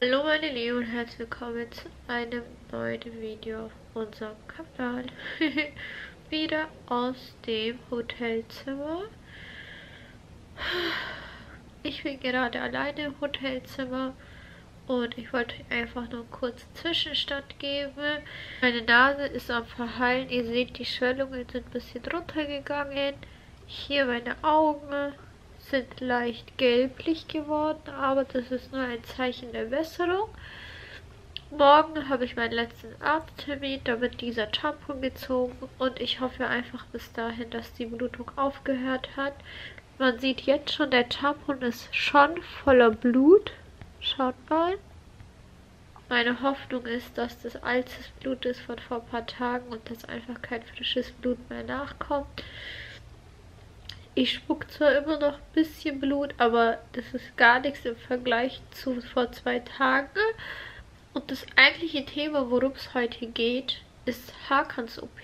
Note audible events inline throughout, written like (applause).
Hallo meine Lieben und herzlich willkommen zu einem neuen Video auf unserem Kanal. (laughs) Wieder aus dem Hotelzimmer. Ich bin gerade alleine im Hotelzimmer und ich wollte euch einfach nur einen kurzen Zwischenstand geben. Meine Nase ist am Verheilen. Ihr seht, die Schwellungen sind ein bisschen runtergegangen. Hier meine Augen sind leicht gelblich geworden, aber das ist nur ein Zeichen der Besserung. Morgen habe ich meinen letzten Arzttermin, da wird dieser Tampon gezogen und ich hoffe einfach bis dahin, dass die Blutung aufgehört hat. Man sieht jetzt schon, der Tampon ist schon voller Blut. Schaut mal. Meine Hoffnung ist, dass das altes Blut ist von vor ein paar Tagen und dass einfach kein frisches Blut mehr nachkommt. Ich spuck zwar immer noch ein bisschen Blut, aber das ist gar nichts im Vergleich zu vor zwei Tagen. Und das eigentliche Thema, worum es heute geht, ist Hakans OP.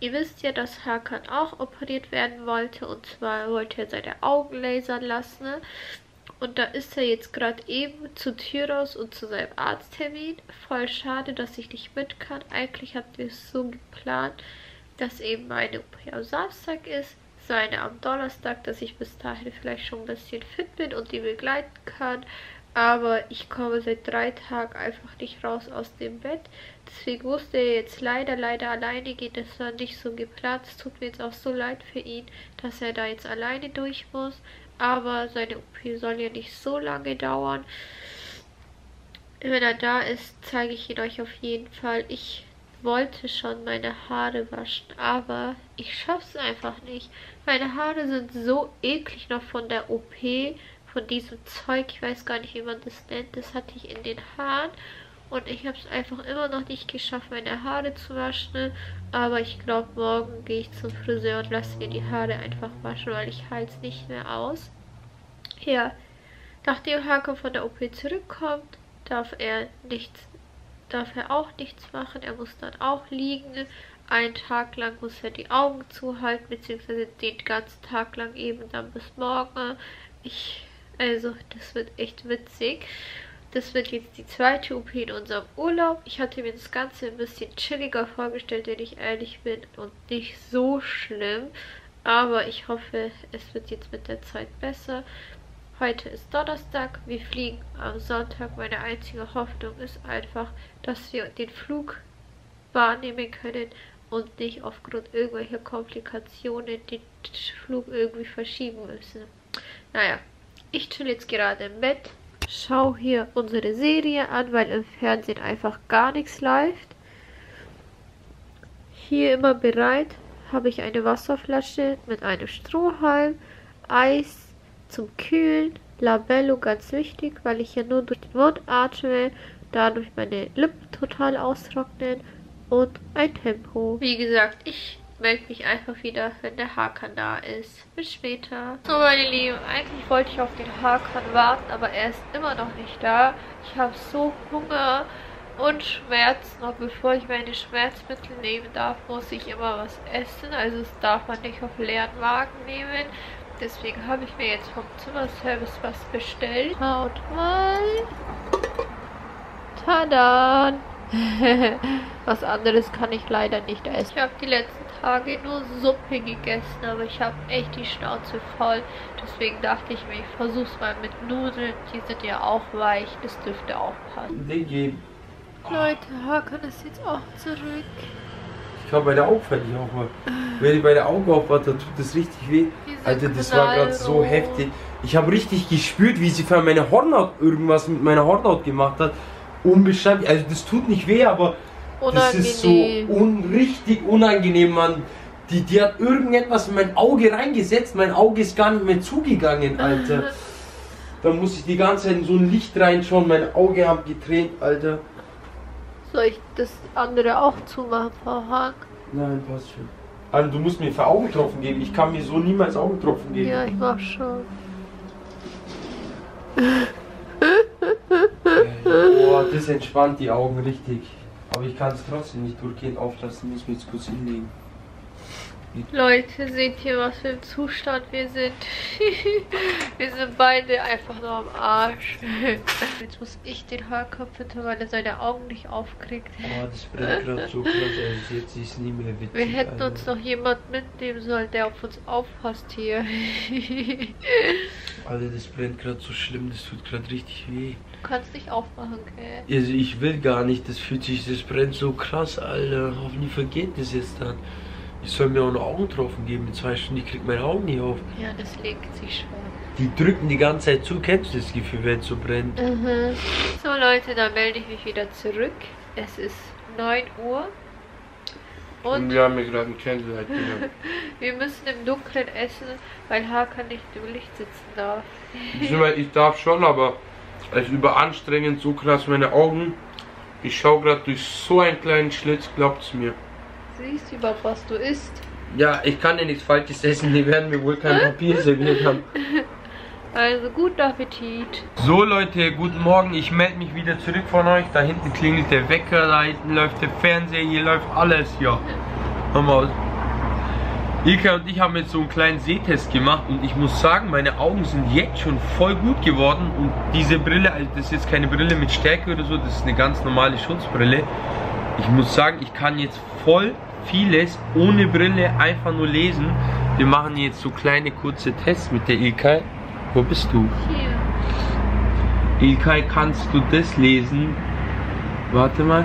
Ihr wisst ja, dass Hakan auch operiert werden wollte und zwar wollte er seine Augen lasern lassen. Und da ist er jetzt gerade eben zu raus und zu seinem Arzttermin. Voll schade, dass ich nicht mit kann. Eigentlich hatten wir es so geplant, dass eben meine OP am Samstag ist, seine am Donnerstag, dass ich bis dahin vielleicht schon ein bisschen fit bin und die begleiten kann. Aber ich komme seit drei Tagen einfach nicht raus aus dem Bett. Deswegen musste er jetzt leider, leider alleine gehen. Das war nicht so geplant. Es tut mir jetzt auch so leid für ihn, dass er da jetzt alleine durch muss. Aber seine OP soll ja nicht so lange dauern. Wenn er da ist, zeige ich ihn euch auf jeden Fall. Ich wollte schon meine Haare waschen, aber ich schaff's einfach nicht. Meine Haare sind so eklig noch von der OP, von diesem Zeug. Ich weiß gar nicht, wie man das nennt. Das hatte ich in den Haaren. Und ich habe es einfach immer noch nicht geschafft, meine Haare zu waschen. Aber ich glaube, morgen gehe ich zum Friseur und lasse mir die Haare einfach waschen, weil ich halte es nicht mehr aus. Ja, nachdem Hako von der OP zurückkommt, darf er nichts, darf er auch nichts machen. Er muss dann auch liegen. Einen Tag lang muss er die Augen zuhalten, beziehungsweise den ganzen Tag lang eben dann bis morgen. Ich, also, das wird echt witzig. Das wird jetzt die zweite OP in unserem Urlaub. Ich hatte mir das Ganze ein bisschen chilliger vorgestellt, wenn ich ehrlich bin. Und nicht so schlimm. Aber ich hoffe, es wird jetzt mit der Zeit besser. Heute ist Donnerstag. Wir fliegen am Sonntag. Meine einzige Hoffnung ist einfach, dass wir den Flug wahrnehmen können und nicht aufgrund irgendwelcher Komplikationen den Flug irgendwie verschieben müssen. Naja, ich chill jetzt gerade im Bett schau hier unsere Serie an, weil im Fernsehen einfach gar nichts läuft. Hier immer bereit habe ich eine Wasserflasche mit einem Strohhalm, Eis zum Kühlen, Labello ganz wichtig, weil ich ja nur durch den Mund atme, dadurch meine Lippen total austrocknen und ein Tempo. Wie gesagt, ich melde mich einfach wieder, wenn der Hakan da ist. Bis später. So, meine Lieben, eigentlich wollte ich auf den Hakan warten, aber er ist immer noch nicht da. Ich habe so Hunger und Schmerzen. Und bevor ich meine Schmerzmittel nehmen darf, muss ich immer was essen. Also es darf man nicht auf leeren Magen nehmen. Deswegen habe ich mir jetzt vom Zimmerservice was bestellt. Schaut mal. Tada! (laughs) was anderes kann ich leider nicht essen. Ich habe die letzten Tage nur Suppe gegessen, aber ich habe echt die Schnauze voll. Deswegen dachte ich mir, ich versuch's mal mit Nudeln. Die sind ja auch weich, das dürfte auch passen. Digi. Leute, Hakan ist jetzt auch zurück. Ich habe bei der Augen fertig auch mal. Wenn ich bei der Augen aufwache, dann tut das richtig weh. Diese Alter, das war gerade so heftig. Ich habe richtig gespürt, wie sie für meine Hornhaut irgendwas mit meiner Hornhaut gemacht hat. Unbeschreiblich. Also das tut nicht weh, aber das ist so Unangenehm. un richtig unangenehm, Mann. Die, die hat irgendetwas in mein Auge reingesetzt. Mein Auge ist gar nicht mehr zugegangen, Alter. (laughs) Da muss ich die ganze Zeit in so ein Licht reinschauen. Mein Auge hat getränt, Alter. Soll ich das andere auch zumachen, Frau Haag? Nein, passt schon. Also, du musst mir für Augentropfen geben. Ich kann mir so niemals Augentropfen geben. Ja, ich mach schon. Boah, das entspannt die Augen richtig. Aber ich kann es trotzdem nicht durchgehend auflassen, muss mich jetzt kurz hinlegen. Leute, seht ihr, was für ein Zustand wir sind? (laughs) wir sind beide einfach nur am Arsch. (laughs) Jetzt muss ich den Haarkopf füttern, weil er seine Augen nicht aufkriegt. Boah, das brennt gerade so krass, also jetzt ist es nie mehr witzig. Wir hätten Alter. uns noch jemand mitnehmen sollen, der auf uns aufpasst hier. (laughs) Alter, das brennt gerade so schlimm, das tut gerade richtig weh. Du kannst nicht aufmachen, gell? Also ich will gar nicht, das fühlt sich, das brennt so krass, Alter. Hoffentlich vergeht das jetzt dann. Ich soll mir auch noch Augentropfen geben in zwei Stunden, ich krieg meine Augen nicht auf. Ja, das legt sich schwer. Die drücken die ganze Zeit zu, kennst du das Gefühl, wenn es so brennt? Mhm. So Leute, dann melde ich mich wieder zurück. Es ist 9 Uhr. Und wir haben mir gerade ein Candlelight (laughs) genommen. wir müssen im Dunkeln essen, weil Hakan nicht im Licht sitzen darf. Ich darf schon, aber es ist überanstrengend, so krass meine Augen. Ich schaue gerade durch so einen kleinen Schlitz, glaubt's mir. Siehst du überhaupt, was du isst? Ja, ich kann ja nichts Falsches essen, die werden mir wohl kein Papier serviert haben. (laughs) Also guten Appetit. So Leute, guten Morgen, ich melde mich wieder zurück von euch. Da hinten klingelt der Wecker, da hinten läuft der Fernseher, hier läuft alles, ja. Hör mal. Ilka und ich haben jetzt so einen kleinen Sehtest gemacht und ich muss sagen, meine Augen sind jetzt schon voll gut geworden und diese Brille, also das ist jetzt keine Brille mit Stärke oder so, das ist eine ganz normale Schutzbrille. Ich muss sagen, ich kann jetzt voll vieles ohne Brille einfach nur lesen. Wir machen jetzt so kleine kurze Tests mit der Ilkay. Wo bist du? Hier. Ilkay, kannst du das lesen? Warte mal.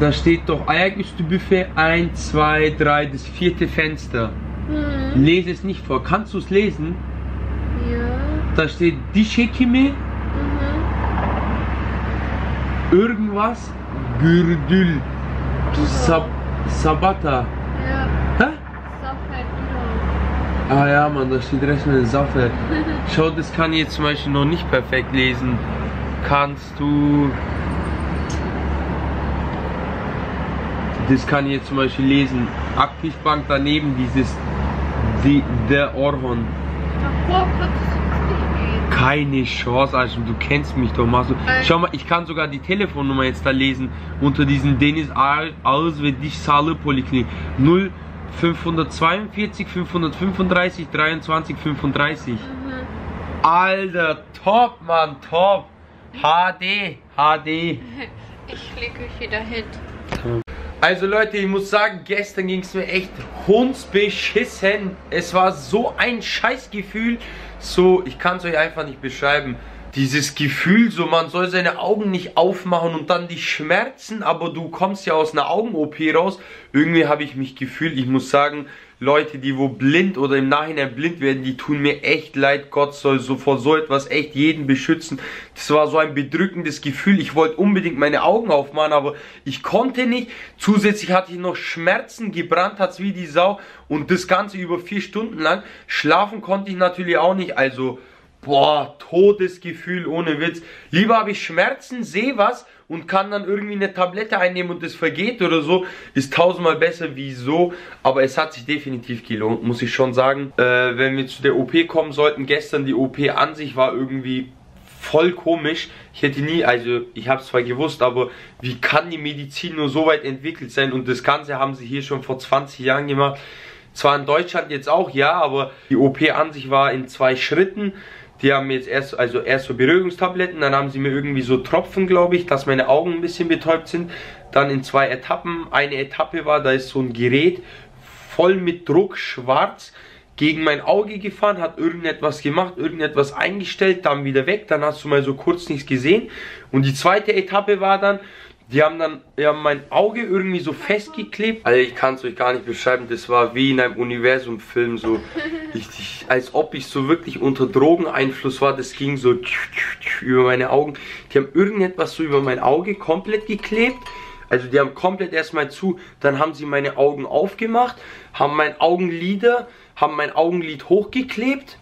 Da steht doch Ayaküstü-Buffet 1, 2, 3, das vierte Fenster. Hm. Lese es nicht vor. Kannst du es lesen? Ja. Da steht Dişekimi, Mhm. irgendwas, Gürdül, Sab Sabata. Ja. Hä? Safet, genau. Ah ja, Mann, da steht mit der Sache. (laughs) Schau, das kann ich jetzt zum Beispiel noch nicht perfekt lesen. Kannst du. Das kann ich jetzt zum Beispiel lesen. Aktivbank daneben, dieses. Die, der Orhon. Du. Keine Chance, also du kennst mich doch mal so. Schau mal, ich kann sogar die Telefonnummer jetzt da lesen. Unter diesen Deniz Auswendig Salı Poliklinik. 0 542 535 23 35. Mhm. Alter, top, Mann, top. HD, HD. (laughs) Ich klicke mich wieder hin. Also Leute, ich muss sagen, gestern ging es mir echt hundsbeschissen. Es war so ein Scheißgefühl. So, ich kann es euch einfach nicht beschreiben. Dieses Gefühl, so man soll seine Augen nicht aufmachen und dann die Schmerzen, aber du kommst ja aus einer Augen-OP raus. Irgendwie habe ich mich gefühlt, ich muss sagen, Leute, die wo blind oder im Nachhinein blind werden, die tun mir echt leid. Gott soll so vor so etwas echt jeden beschützen. Das war so ein bedrückendes Gefühl. Ich wollte unbedingt meine Augen aufmachen, aber ich konnte nicht. Zusätzlich hatte ich noch Schmerzen, gebrannt hat's wie die Sau und das Ganze über vier Stunden lang. Schlafen konnte ich natürlich auch nicht, also boah, Todesgefühl ohne Witz. Lieber habe ich Schmerzen, sehe was und kann dann irgendwie eine Tablette einnehmen und es vergeht oder so, ist tausendmal besser wie so. Aber es hat sich definitiv gelohnt, muss ich schon sagen. Äh, wenn wir zu der OP kommen sollten, gestern die OP an sich war irgendwie voll komisch. Ich hätte nie, also ich habe es zwar gewusst, aber wie kann die Medizin nur so weit entwickelt sein? Und das Ganze haben sie hier schon vor 20 Jahren gemacht. Zwar in Deutschland jetzt auch, ja, aber die OP an sich war in zwei Schritten. Die haben jetzt erst, also erst so Beruhigungstabletten, dann haben sie mir irgendwie so Tropfen, glaube ich, dass meine Augen ein bisschen betäubt sind. Dann in zwei Etappen. Eine Etappe war, da ist so ein Gerät voll mit Druck, schwarz, gegen mein Auge gefahren, hat irgendetwas gemacht, irgendetwas eingestellt, dann wieder weg, dann hast du mal so kurz nichts gesehen. Und die zweite Etappe war dann, die haben dann ja, mein Auge irgendwie so festgeklebt. Also ich kann es euch gar nicht beschreiben, das war wie in einem Universumfilm so. (laughs) Ich, ich, als ob ich so wirklich unter Drogeneinfluss war, das ging so über meine Augen. Die haben irgendetwas so über mein Auge komplett geklebt. Also die haben komplett erstmal zu, dann haben sie meine Augen aufgemacht, haben mein Augenlider, haben mein Augenlid hochgeklebt.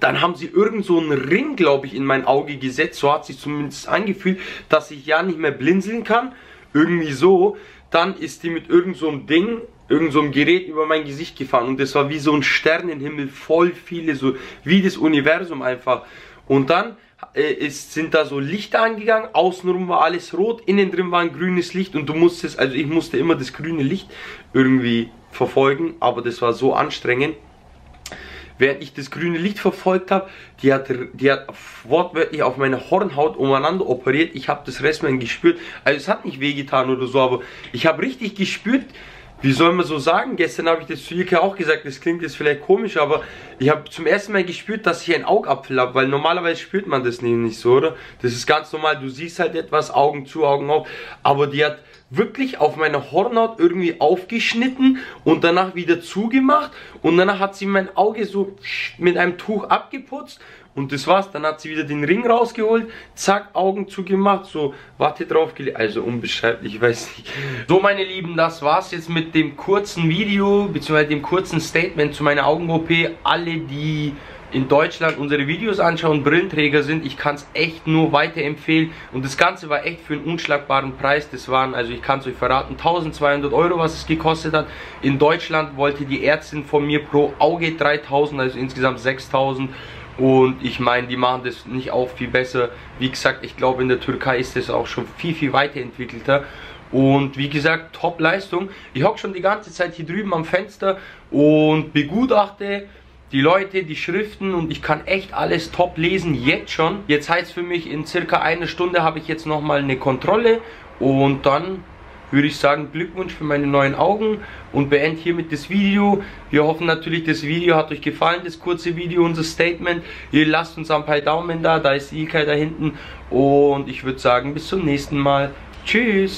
Dann haben sie irgend so einen Ring, glaube ich, in mein Auge gesetzt. So hat sich zumindest angefühlt, dass ich ja nicht mehr blinzeln kann. Irgendwie so. Dann ist die mit irgend so einem Ding irgend so ein Gerät über mein Gesicht gefahren und das war wie so ein Sternenhimmel, voll viele, so wie das Universum einfach. Und dann äh, ist, sind da so Lichter angegangen, außenrum war alles rot, innen drin war ein grünes Licht und du musstest, also ich musste immer das grüne Licht irgendwie verfolgen, aber das war so anstrengend. Während ich das grüne Licht verfolgt habe, die hat, die hat wortwörtlich auf meine Hornhaut umeinander operiert. Ich habe das Restmen gespürt. Also es hat nicht wehgetan oder so, aber ich habe richtig gespürt, wie soll man so sagen? Gestern habe ich das zu Ilke auch gesagt, das klingt jetzt vielleicht komisch, aber ich habe zum ersten Mal gespürt, dass ich einen Augapfel habe, weil normalerweise spürt man das nicht so, oder? Das ist ganz normal, du siehst halt etwas, Augen zu, Augen auf, aber die hat wirklich auf meine Hornhaut irgendwie aufgeschnitten und danach wieder zugemacht und danach hat sie mein Auge so mit einem Tuch abgeputzt und das war's. Dann hat sie wieder den Ring rausgeholt, zack, Augen zugemacht, so Warte drauf also unbeschreiblich, ich (laughs) weiß nicht. So meine Lieben, das war's jetzt mit dem kurzen Video, beziehungsweise dem kurzen Statement zu meiner Augen-OP. Alle, die in Deutschland unsere Videos anschauen, Brillenträger sind, ich kann es echt nur weiterempfehlen und das Ganze war echt für einen unschlagbaren Preis, das waren, also ich kann es euch verraten, 1200 Euro, was es gekostet hat. In Deutschland wollte die Ärztin von mir pro Auge 3000, also insgesamt 6000 und ich meine, die machen das nicht auch viel besser. Wie gesagt, ich glaube in der Türkei ist das auch schon viel, viel weiterentwickelter. Und wie gesagt, top Leistung. Ich hocke schon die ganze Zeit hier drüben am Fenster und begutachte die Leute, die Schriften und ich kann echt alles top lesen, jetzt schon. Jetzt heißt für mich, in circa einer Stunde habe ich jetzt nochmal eine Kontrolle und dann würde ich sagen, Glückwunsch für meine neuen Augen und beende hiermit das Video. Wir hoffen natürlich, das Video hat euch gefallen, das kurze Video, unser Statement. Ihr lasst uns ein paar Daumen da, da ist Ilkay da hinten und ich würde sagen, bis zum nächsten Mal. Tschüss!